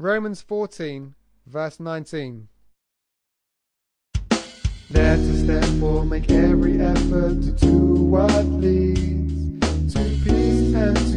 Romans 14, verse 19. Let us therefore make every effort to do what leads to peace and